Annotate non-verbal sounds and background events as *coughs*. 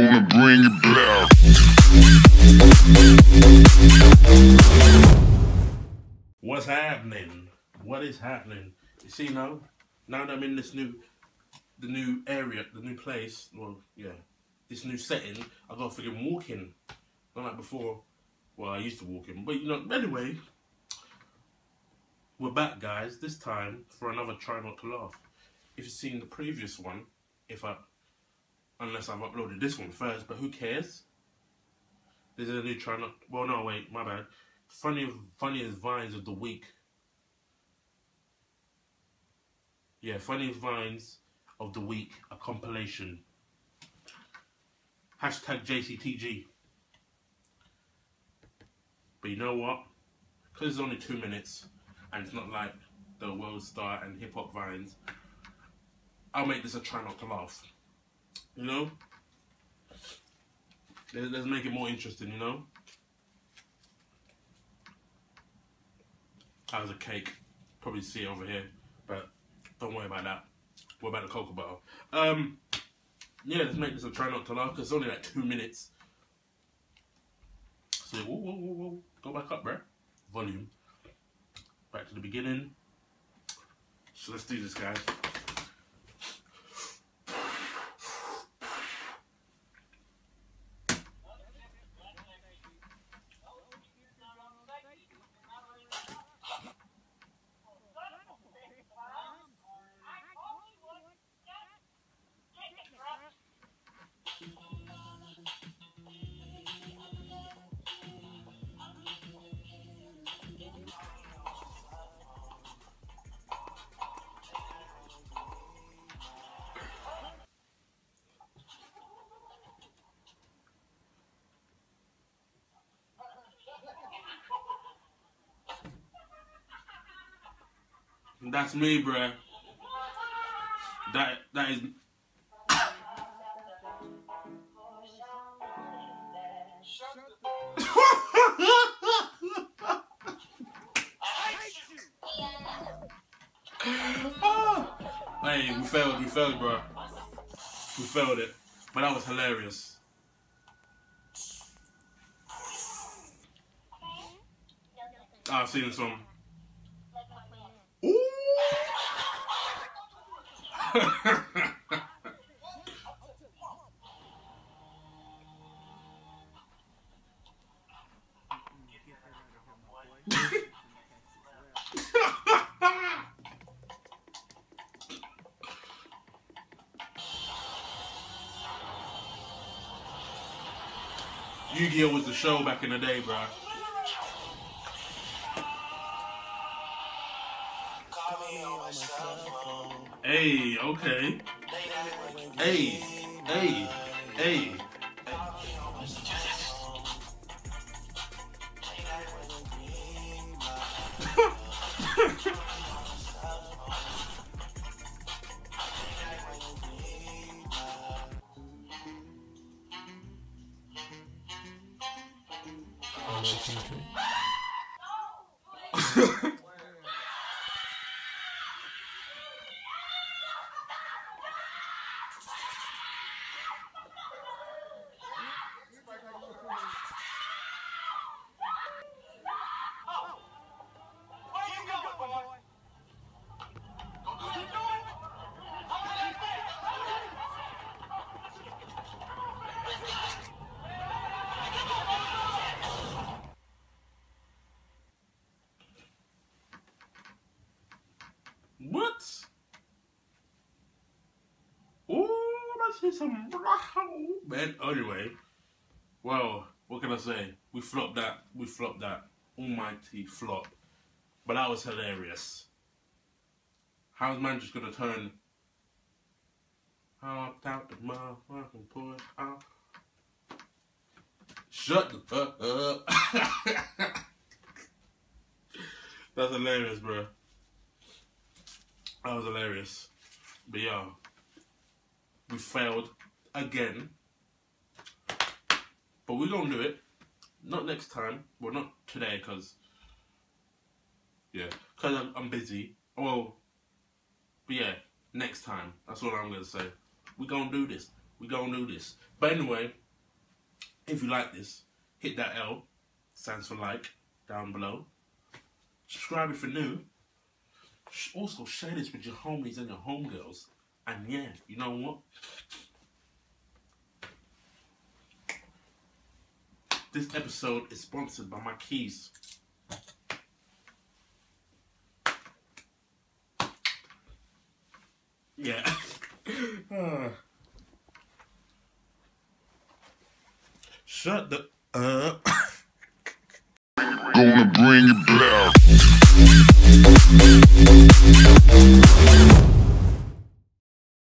gonna bring it back. What's happening? What is happening? You see now, now that I'm in this new, the new area, the new place. Well, yeah, this new setting. I gotta freaking walking. Not like before. Well, I used to walk in, but you know. Anyway, we're back, guys. This time for another try not to laugh. If you've seen the previous one, if I, unless I've uploaded this one first, but who cares? This is a new try not. Well, no, wait, my bad. Funny, funniest vines of the week. Yeah, funniest vines of the week, a compilation. Hashtag JCTG. But you know what? Because it's only two minutes, and it's not like the world star and hip hop vines. I'll make this a try not to laugh. You know? Let's, make it more interesting, you know? Was a cake. Probably see it over here, but don't worry about that. What about the cocoa butter? Um, yeah, let's make this a try not to laugh because it's only like two minutes. So whoa, whoa, whoa, whoa, go back up, bro. Volume. Back to the beginning. So let's do this, guys. That's me, bruh. That that is. *laughs* hey, we failed. We failed, bro. We failed it, but that was hilarious. I've seen this one. Yu-Gi-Oh was the show back in the day, bro. Hey, okay. Hey, hey, hey. *laughs* See some *laughs* man. Anyway, well, what can I say? We flopped that. We flopped that. Almighty flop. But that was hilarious. How's man just gonna turn? Hopped out the motherfucking out. Ah. Shut the fuck up. *laughs* That's hilarious, bro. That was hilarious. But yeah, we failed again. But we're gonna do it. Not next time. Well, not today, because. Yeah, because I'm, I'm busy. Well, but yeah, next time. That's all I'm gonna say. We're gonna do this. We gonna do this. But anyway, if you like this, hit that L, stands for like, down below. Subscribe if you're new. Also share this with your homies and your homegirls. And yeah, you know what? This episode is sponsored by my keys. Yeah. *laughs* Ah. Shut the up. *coughs* Gonna bring it back.